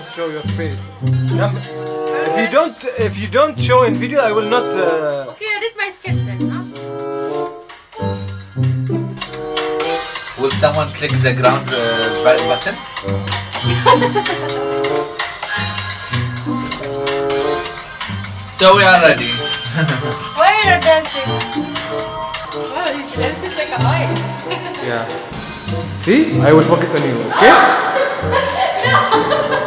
don't show your face. Num- If you don't, if you don't show in video, I will not. Uh, Okay, did my skit then, huh? Will someone click the ground uh, button? so we are ready. Why are you dancing? Oh, he's dancing like a lion. yeah. See, I will focus on you. Okay.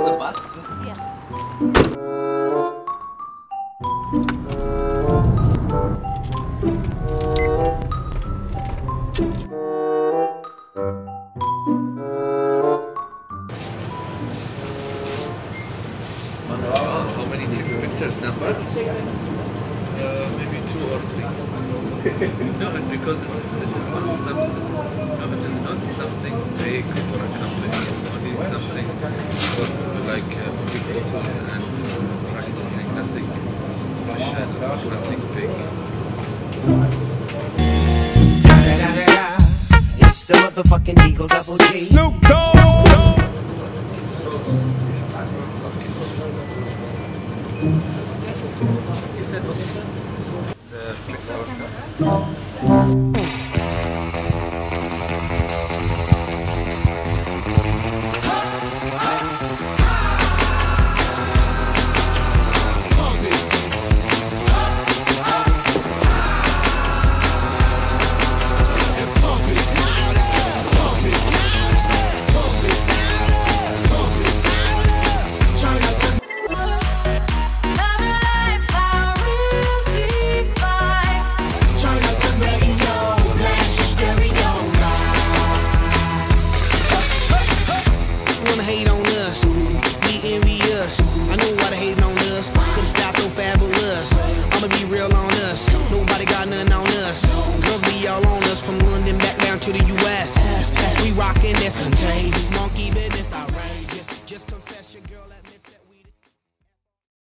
How many chicken pictures number? Uh, maybe two or three. no, it's because it is, it is not something. No, it is not something big for a company. It's only something for like uh, big photos and practicing. Nothing official, nothing big. It's the motherfucking Eagle Double G. Snoop ¿Qué es esto? Es flexible. I know why they hating on us. The sky so fabulous. I'ma be real on us. Nobody got nothing on us. Girls be all on us from London back down to the US. We rockin' that's contagious. Monkey business outrageous. Just confess your girl.